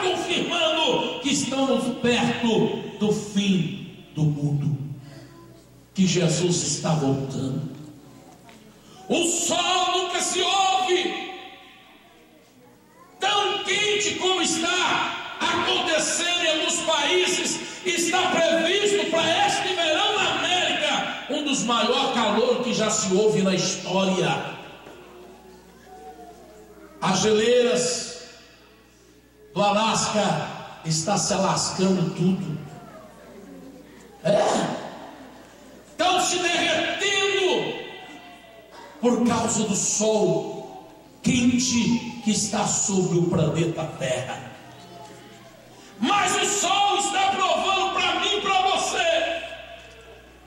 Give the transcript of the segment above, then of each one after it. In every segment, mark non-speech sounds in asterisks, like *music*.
confirmando que estamos perto do fim do mundo, que Jesus está voltando. O sol nunca se ouve tão quente como está acontecendo em alguns países. Está previsto para este verão na América um dos maiores calores que já se ouve na história. As geleiras do Alasca está se alascando tudo. É. Estão se derretendo por causa do sol quente que está sobre o planeta Terra. Mas o sol está provando para mim e para você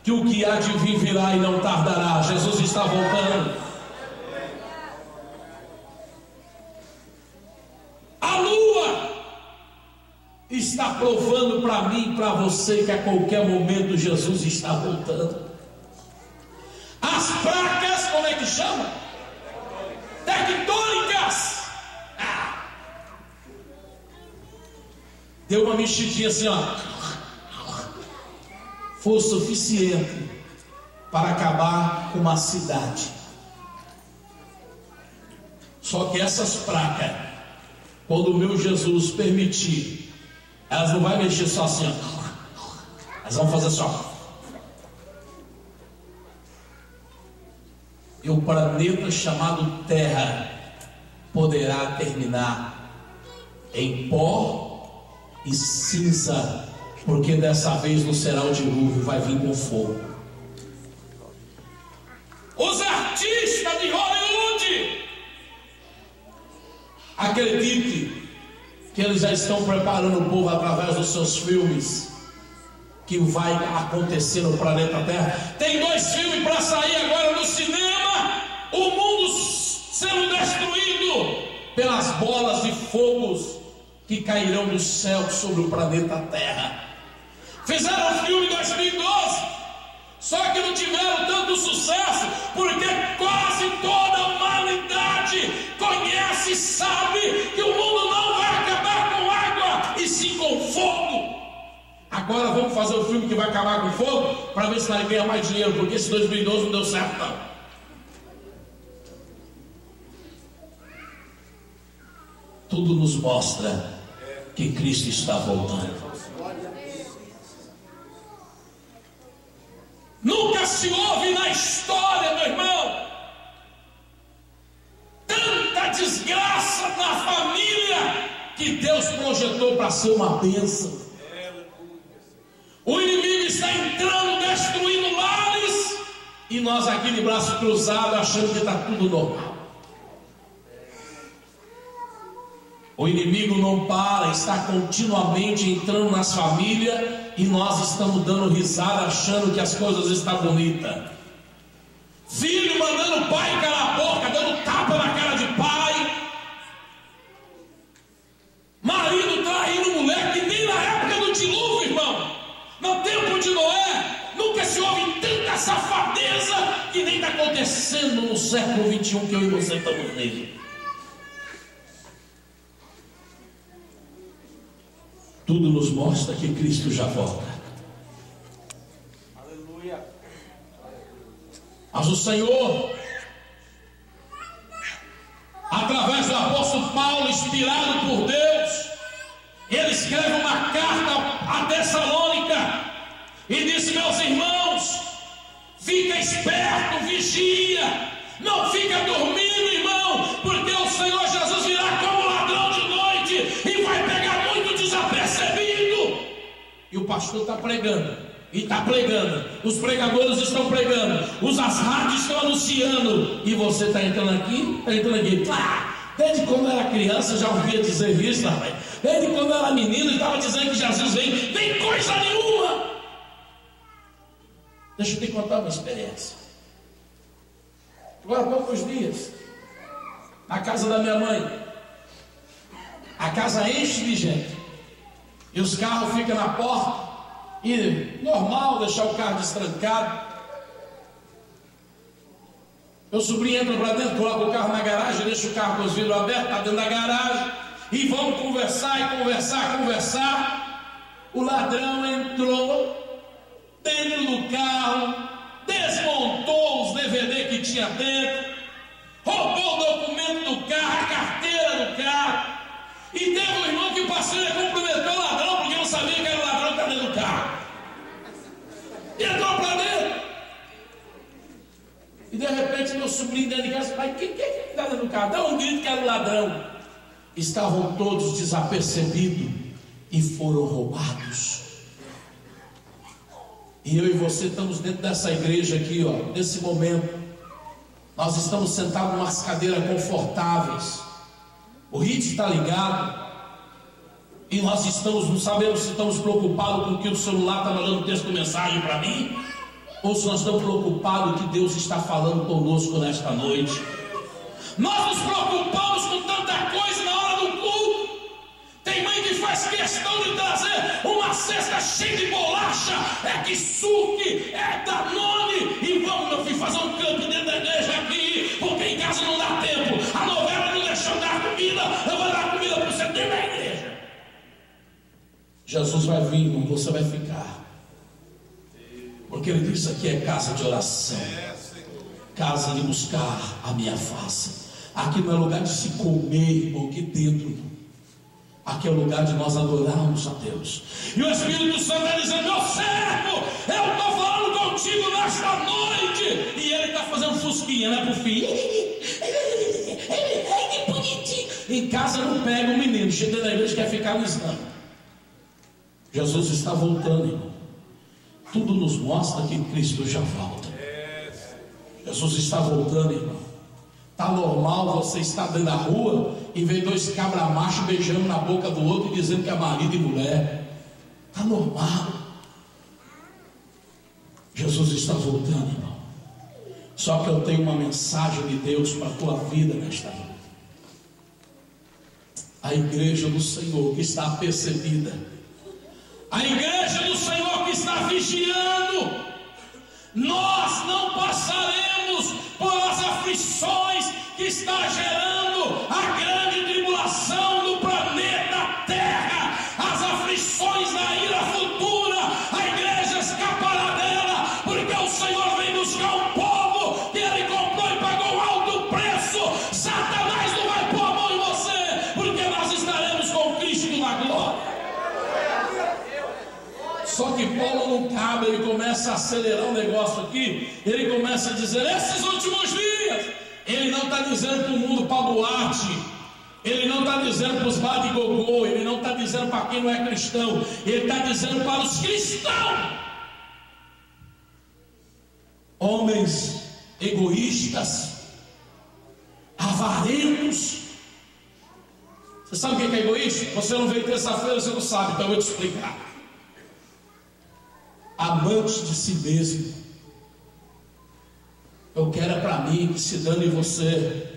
que o que há de vir virá e não tardará. Jesus está voltando. A lua está provando para mim e para você que a qualquer momento Jesus está voltando. As placas, como é que chama? Tectônicas. Ah. Deu uma mexidinha assim, ó. Foi suficiente para acabar com uma cidade. Só que essas placas, quando o meu Jesus permitir, elas não vão mexer só assim, ó. Elas vão fazer só. E o planeta chamado Terra poderá terminar em pó e cinza, porque dessa vez não será o dilúvio, vai vir com fogo. Os artistas de Hollywood, acredite que eles já estão preparando o povo através dos seus filmes que vai acontecer no planeta Terra. Tem dois filmes para sair agora no cinema. O mundo sendo destruído pelas bolas de fogos que cairão do céu sobre o planeta Terra. Fizeram o filme em 2012, só que não tiveram tanto sucesso, porque quase toda a humanidade conhece e sabe que o mundo não vai acabar com água e sim com fogo. Agora vamos fazer o filme que vai acabar com fogo para ver se vai ganhar mais dinheiro, porque esse 2012 não deu certo não. Tudo nos mostra que Cristo está voltando. Nunca se ouve na história, meu irmão, tanta desgraça na família que Deus projetou para ser uma bênção. Nós aqui de braço cruzado achando que está tudo normal. O inimigo não para, está continuamente entrando nas famílias e nós estamos dando risada achando que as coisas estão bonitas. Filho mandando o pai calar a boca, Tudo nos mostra que Cristo já volta. Aleluia. Mas o Senhor, através do apóstolo Paulo, inspirado por Deus, ele escreve uma carta a Tessalônica e diz: Meus irmãos, fica esperto, vigia, não fica dormindo, irmão, porque o Senhor E o pastor está pregando. E está pregando, os pregadores estão pregando, os rádios estão anunciando, e você está entrando aqui, está entrando aqui! Desde quando era criança já ouvia dizer isso, rapaz. Desde quando era menino estava dizendo que Jesus vem, vem coisa nenhuma. Deixa eu te contar uma experiência. Agora há poucos dias, na casa da minha mãe, a casa enche de gente, e os carros ficam na porta, e normal deixar o carro destrancado. Meu sobrinho entra para dentro, coloca o carro na garagem, deixa o carro com os vidros abertos, está dentro da garagem. e vão conversar e conversar, conversar. O ladrão entrou dentro do carro, desmontou os DVD que tinha dentro, roubou o documento do carro, a carteira do carro, e teve um irmão que passou e cumprimentou o ladrão, porque não sabia que era o ladrão que estava dentro do carro. E entrou para dentro. E de repente meu sobrinho dentro de casa, pai, quem que é que está dentro carro? Dá um grito que era o ladrão. Estavam todos desapercebidos e foram roubados. E eu e você estamos dentro dessa igreja aqui, ó, nesse momento. Nós estamos sentados em umas cadeiras confortáveis. O ritmo está ligado. E nós estamos, não sabemos se estamos preocupados com que o celular está mandando texto mensagem para mim, ou se nós estamos preocupados que Deus está falando conosco nesta noite. Nós nos preocupamos com tanta coisa na hora do culto. Tem mãe que faz questão de trazer uma cesta cheia de bolacha, é que suque, é danone, e vamos, meu filho, fazer um campo dentro da igreja aqui, porque em casa não dá tempo. A novela não deixou dar comida, eu vou dar comida para você dentro da igreja. Jesus vai vir, você vai ficar. Porque ele disse aqui é casa de oração, casa de buscar a minha face. Aqui não é lugar de se comer, irmão, aqui dentro. Aqui é o lugar de nós adorarmos a Deus. E o Espírito Santo está dizendo: Meu servo, eu estou falando contigo nesta noite. E ele está fazendo fusquinha, né, pro filho? *laughs* Que bonitinho. Em casa não pega o menino, chega na igreja quer ficar no exame. Jesus está voltando, irmão. Tudo nos mostra que Cristo já volta. Jesus está voltando, irmão. Está normal você estar dentro da rua e ver dois cabra machos beijando na boca do outro e dizendo que é marido e mulher. Está normal. Jesus está voltando, irmão. Só que eu tenho uma mensagem de Deus para a tua vida nesta noite. A igreja do Senhor que está apercebida. A igreja do Senhor que está vigiando. Nós não passaremos por as aflições que está gerando ele começa a acelerar o negócio aqui, ele começa a dizer: esses últimos dias, ele não está dizendo para o mundo para boate, ele não está dizendo para os bar ele não está dizendo para quem não é cristão, ele está dizendo para os cristãos, homens egoístas, avarentos. Você sabe o que é egoísta? Você não veio terça-feira, você não sabe, então eu vou te explicar amantes de si mesmo. Eu quero é para mim que se dane você.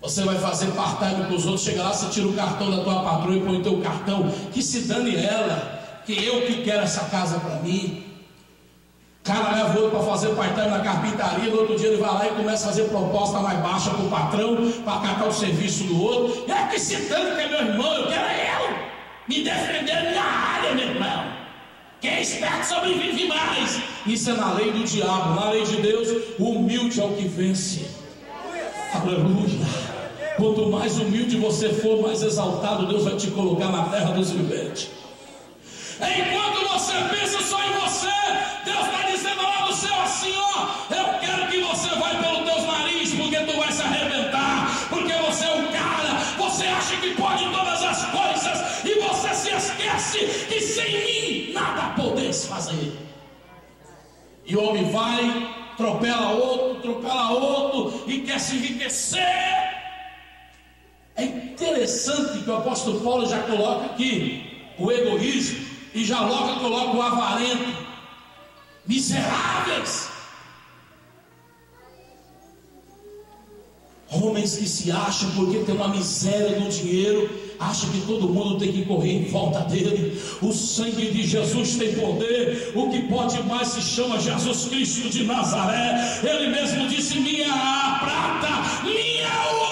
Você vai fazer part-time com os outros, chega lá, você tira o cartão da tua patroa e põe o teu cartão, que se dane ela, que eu que quero essa casa para mim. Cara leva outro para fazer part-time na carpintaria, no outro dia ele vai lá e começa a fazer proposta mais baixa para o patrão, para catar o serviço do outro. É que se dane que é meu irmão, eu quero é eu. Me defender na área, meu irmão. Quem é esperto sobrevive mais. Isso é na lei do diabo. Na lei de Deus, o humilde é o que vence. Aleluia. Quanto mais humilde você for, mais exaltado Deus vai te colocar na terra dos viventes. Enquanto você pensa só em você, Deus podeis fazer. E o homem vai, atropela outro, atropela outro, e quer se enriquecer. É interessante que o apóstolo Paulo já coloca aqui o egoísmo e já logo coloca o avarento. Miseráveis. Homens que se acham porque tem uma miséria no dinheiro, acham que todo mundo tem que correr em volta dele. O sangue de Jesus tem poder. O que pode mais se chama Jesus Cristo de Nazaré. Ele mesmo disse: Minha prata, minha ouro